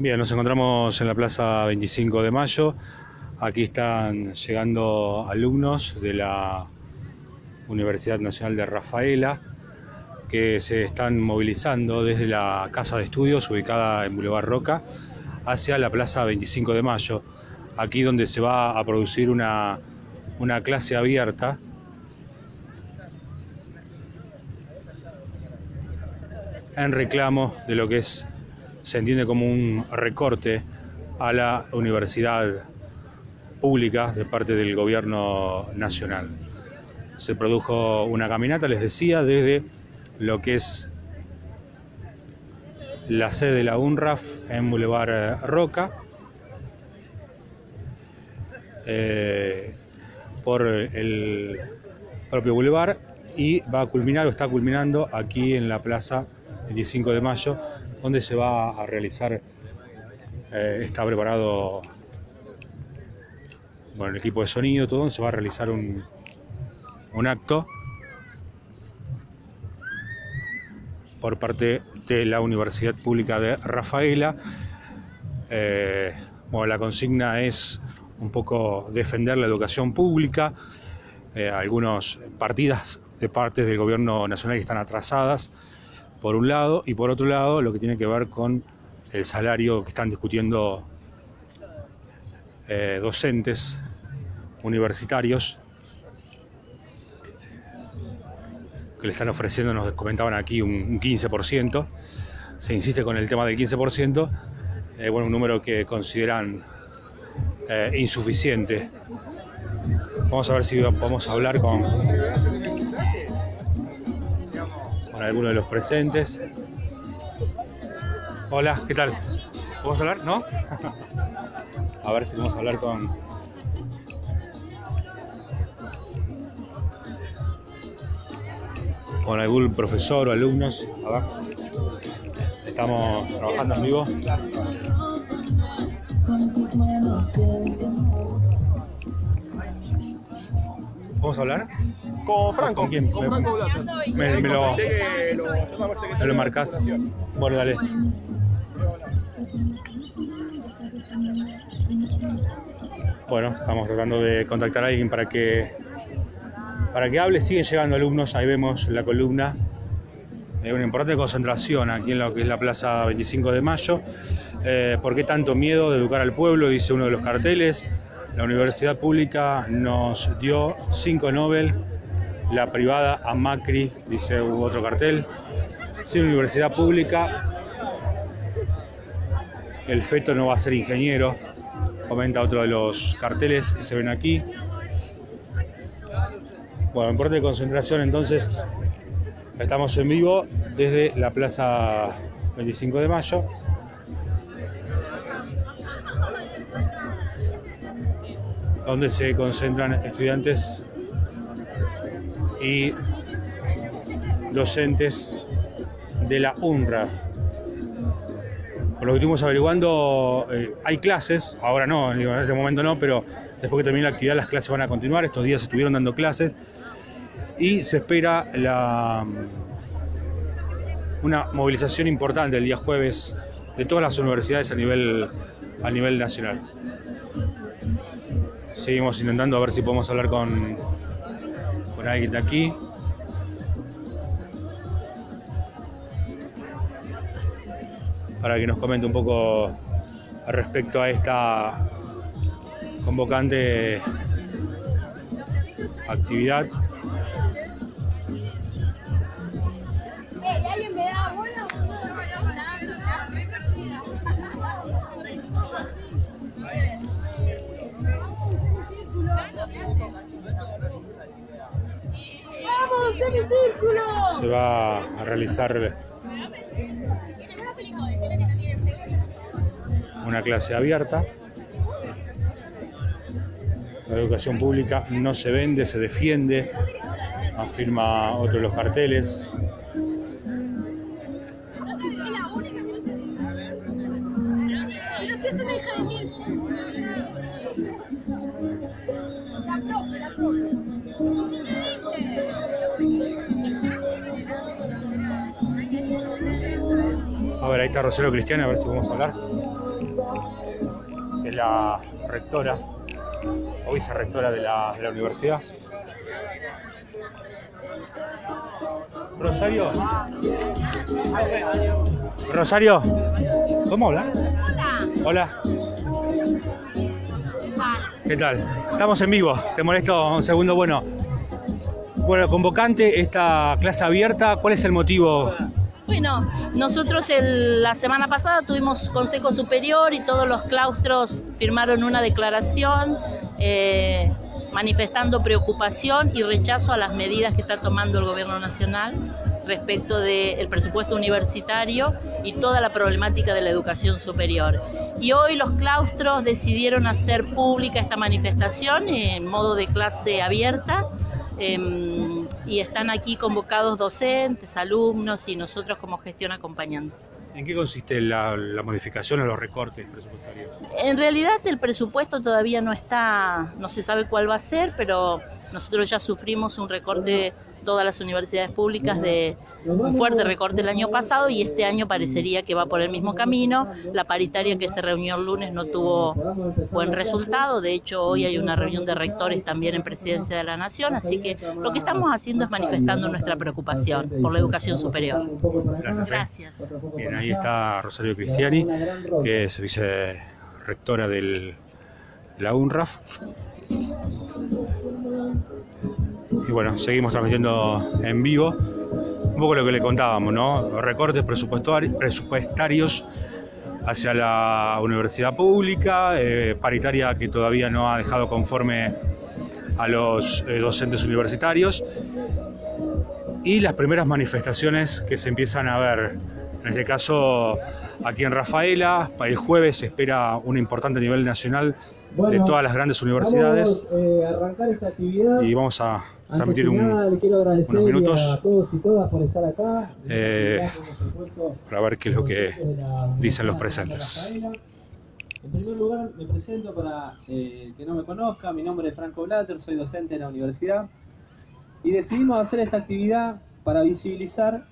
Bien, nos encontramos en la Plaza 25 de Mayo. Aquí están llegando alumnos de la Universidad Nacional de Rafaela que se están movilizando desde la Casa de Estudios ubicada en Boulevard Roca hacia la Plaza 25 de Mayo, aquí donde se va a producir una, una clase abierta en reclamo de lo que es se entiende como un recorte a la universidad pública de parte del gobierno nacional. Se produjo una caminata, les decía, desde lo que es la sede de la UNRAF en Boulevard Roca, eh, por el propio Boulevard y va a culminar o está culminando aquí en la Plaza 25 de Mayo, donde se va a realizar, eh, está preparado bueno, el equipo de sonido, todo, donde se va a realizar un, un acto por parte de la Universidad Pública de Rafaela. Eh, bueno, la consigna es un poco defender la educación pública, eh, algunas partidas de parte del gobierno nacional que están atrasadas, por un lado, y por otro lado lo que tiene que ver con el salario que están discutiendo eh, docentes universitarios que le están ofreciendo, nos comentaban aquí, un, 15%. Se insiste con el tema del 15%, eh, bueno, un número que consideran eh, insuficiente. Vamos a ver si podemos hablar con, con alguno de los presentes. Hola, ¿qué tal? ¿Podemos hablar? ¿No? a ver si podemos hablar con, con algún profesor o alumnos. Estamos trabajando en vivo. ¿Vamos a hablar? Con Franco. ¿Con quién? Con Franco me, me, lo, me lo marcas. Bueno, dale. Bueno, estamos tratando de contactar a alguien para que para que hable. Siguen llegando alumnos, ahí vemos la columna. Hay una importante concentración aquí en lo que es la Plaza 25 de Mayo. Eh, ¿Por qué tanto miedo de educar al pueblo? Dice uno de los carteles. La universidad pública nos dio cinco Nobel, la privada a Macri, dice otro cartel. Sin universidad pública, el feto no va a ser ingeniero, comenta otro de los carteles que se ven aquí. Bueno, en de concentración entonces estamos en vivo desde la Plaza 25 de Mayo. Donde se concentran estudiantes y docentes de la UNRAF. Por lo que estuvimos averiguando, eh, hay clases, ahora no, en este momento no, pero después que termine la actividad las clases van a continuar, estos días estuvieron dando clases y se espera la, una movilización importante el día jueves de todas las universidades a nivel, a nivel nacional. Seguimos intentando a ver si podemos hablar con, con alguien de aquí. Para que nos comente un poco respecto a esta convocante actividad. Se va a realizar una clase abierta. La educación pública no se vende, se defiende, afirma otro de los carteles. Está Rosero Cristiano, a ver si podemos hablar. es la rectora o vicerrectora de la, universidad. Rosario. Rosario. ¿Cómo habla? Hola. ¿Qué tal? Estamos en vivo. Te molesto un segundo. Bueno, bueno, convocante, esta clase abierta, ¿cuál es el motivo? Bueno, nosotros la semana pasada tuvimos Consejo Superior y todos los claustros firmaron una declaración eh, manifestando preocupación y rechazo a las medidas que está tomando el Gobierno Nacional respecto del presupuesto universitario y toda la problemática de la educación superior. Y hoy los claustros decidieron hacer pública esta manifestación en modo de clase abierta. Em, y están aquí convocados docentes, alumnos y nosotros como gestión acompañando. ¿En qué consiste la, la modificación o los recortes presupuestarios? En realidad el presupuesto todavía no está, no se sabe cuál va a ser, pero nosotros ya sufrimos un recorte, todas las universidades públicas, de un fuerte recorte el año pasado y este año parecería que va por el mismo camino. La paritaria que se reunió el lunes no tuvo buen resultado, de hecho hoy hay una reunión de rectores también en Presidencia de la Nación, así que lo que estamos haciendo es manifestando nuestra preocupación por la educación superior. Gracias. ¿eh? Gracias. Bien, ahí está Rosario Cristiani, que es vicerrectora del, de la UNRAF. Y bueno, seguimos transmitiendo en vivo un poco lo que le contábamos, ¿no? Recortes presupuestari- presupuestarios hacia la universidad pública, eh, paritaria que todavía no ha dejado conforme a los eh, docentes universitarios y las primeras manifestaciones que se empiezan a ver. En este caso, aquí en Rafaela, para el jueves se espera un importante nivel nacional de todas las grandes universidades Vamos eh, a arrancar esta actividad. y vamos a transmitir un, unos minutos. a todos y todas por estar acá. Eh, para ver qué es lo que la dicen los presentes. En primer lugar, me presento para eh, el que no me conozca. Mi nombre es Franco Blatter, soy docente en la universidad. Y decidimos hacer esta actividad para visibilizar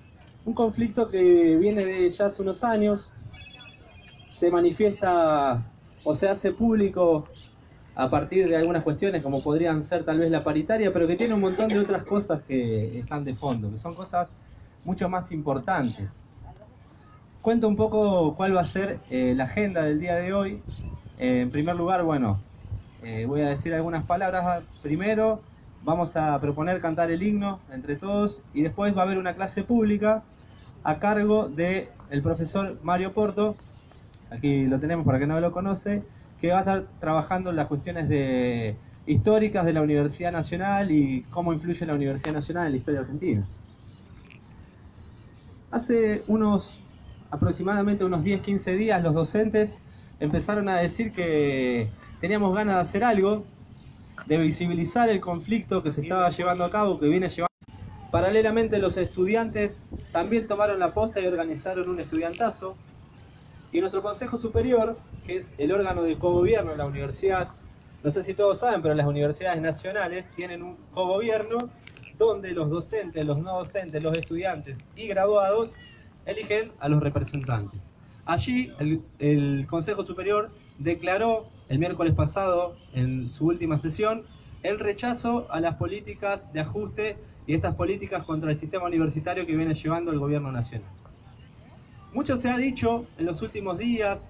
un conflicto que viene de ya hace unos años. Se manifiesta o se hace público a partir de algunas cuestiones como podrían ser tal vez la paritaria, pero que tiene un montón de otras cosas que están de fondo, que son cosas mucho más importantes. Cuento un poco cuál va a ser eh, la agenda del día de hoy. Eh, en primer lugar, bueno, eh, voy a decir algunas palabras. Primero, vamos a proponer cantar el himno entre todos y después va a haber una clase pública a cargo del el profesor Mario Porto, aquí lo tenemos para que no lo conoce, que va a estar trabajando en las cuestiones de, históricas de la Universidad Nacional y cómo influye la Universidad Nacional en la historia argentina. Hace unos aproximadamente unos 10-15 días los docentes empezaron a decir que teníamos ganas de hacer algo, de visibilizar el conflicto que se estaba llevando a cabo, que viene llevando. Paralelamente los estudiantes también tomaron la posta y organizaron un estudiantazo. Y nuestro Consejo Superior, que es el órgano de cogobierno de la universidad, no sé si todos saben, pero las universidades nacionales tienen un cogobierno donde los docentes, los no docentes, los estudiantes y graduados eligen a los representantes. Allí el, el Consejo Superior declaró el miércoles pasado, en su última sesión, el rechazo a las políticas de ajuste y estas políticas contra el sistema universitario que viene llevando el gobierno nacional. Mucho se ha dicho en los últimos días,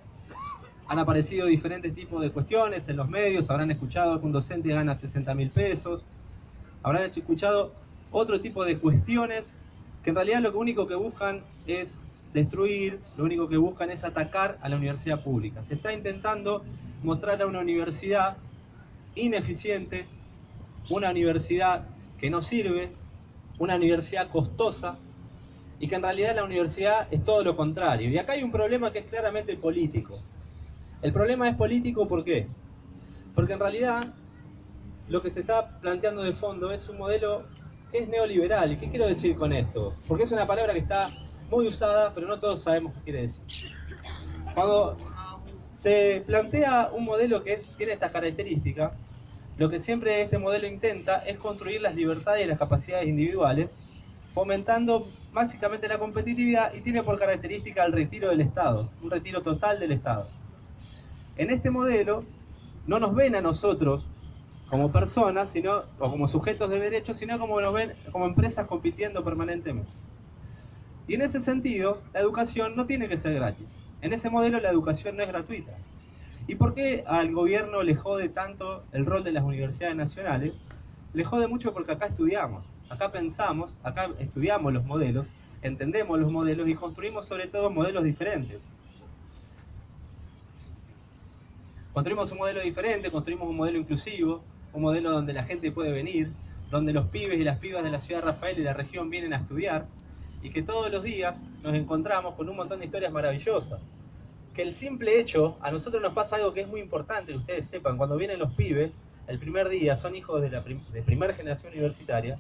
han aparecido diferentes tipos de cuestiones en los medios, habrán escuchado que un docente gana 60 mil pesos, habrán escuchado otro tipo de cuestiones que en realidad lo único que buscan es destruir, lo único que buscan es atacar a la universidad pública. Se está intentando mostrar a una universidad ineficiente, una universidad que no sirve, una universidad costosa y que en realidad la universidad es todo lo contrario. Y acá hay un problema que es claramente político. El problema es político ¿por qué? Porque en realidad lo que se está planteando de fondo es un modelo que es neoliberal. ¿Y qué quiero decir con esto? Porque es una palabra que está muy usada, pero no todos sabemos qué quiere decir. Cuando se plantea un modelo que tiene estas características, lo que siempre este modelo intenta es construir las libertades y las capacidades individuales, fomentando básicamente la competitividad y tiene por característica el retiro del Estado, un retiro total del Estado. En este modelo no nos ven a nosotros como personas, sino, o como sujetos de derechos, sino como nos ven como empresas compitiendo permanentemente. Y en ese sentido, la educación no tiene que ser gratis. En ese modelo la educación no es gratuita. ¿Y por qué al gobierno le jode tanto el rol de las universidades nacionales? Le jode mucho porque acá estudiamos, acá pensamos, acá estudiamos los modelos, entendemos los modelos y construimos sobre todo modelos diferentes. Construimos un modelo diferente, construimos un modelo inclusivo, un modelo donde la gente puede venir, donde los pibes y las pibas de la ciudad de Rafael y la región vienen a estudiar y que todos los días nos encontramos con un montón de historias maravillosas. Que el simple hecho, a nosotros nos pasa algo que es muy importante que ustedes sepan, cuando vienen los pibes, el primer día son hijos de la de primera generación universitaria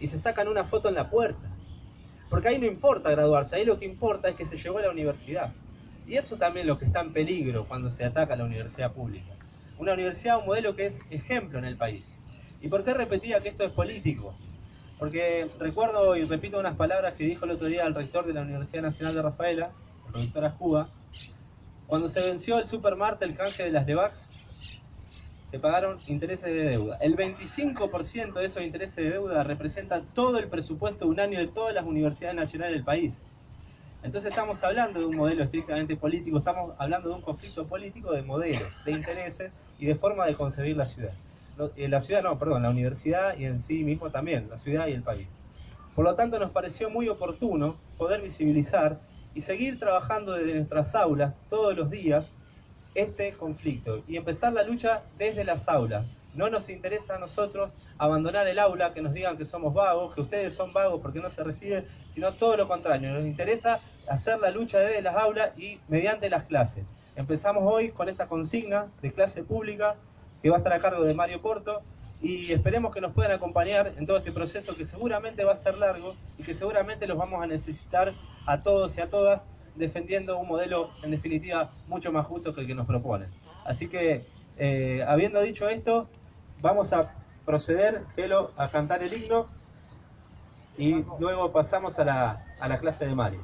y se sacan una foto en la puerta. Porque ahí no importa graduarse, ahí lo que importa es que se llegó a la universidad. Y eso también es lo que está en peligro cuando se ataca a la universidad pública. Una universidad, un modelo que es ejemplo en el país. ¿Y por qué repetía que esto es político? Porque recuerdo y repito unas palabras que dijo el otro día el rector de la Universidad Nacional de Rafaela, el rector Ajuba, cuando se venció el Supermart, el canje de las DEVAX, se pagaron intereses de deuda. El 25% de esos intereses de deuda representa todo el presupuesto de un año de todas las universidades nacionales del país. Entonces estamos hablando de un modelo estrictamente político, estamos hablando de un conflicto político de modelos, de intereses y de forma de concebir la ciudad. Eh, la ciudad no, perdón, la universidad y en sí mismo también, la ciudad y el país. Por lo tanto, nos pareció muy oportuno poder visibilizar y seguir trabajando desde nuestras aulas todos los días este conflicto y empezar la lucha desde las aulas. No nos interesa a nosotros abandonar el aula, que nos digan que somos vagos, que ustedes son vagos porque no se reciben, sino todo lo contrario. Nos interesa hacer la lucha desde las aulas y mediante las clases. Empezamos hoy con esta consigna de clase pública que va a estar a cargo de Mario Porto y esperemos que nos puedan acompañar en todo este proceso que seguramente va a ser largo y que seguramente los vamos a necesitar a todos y a todas defendiendo un modelo, en definitiva, mucho más justo que el que nos proponen. Así que, eh, habiendo dicho esto, vamos a proceder, Pelo, a cantar el himno y luego pasamos a la, a la clase de Mario.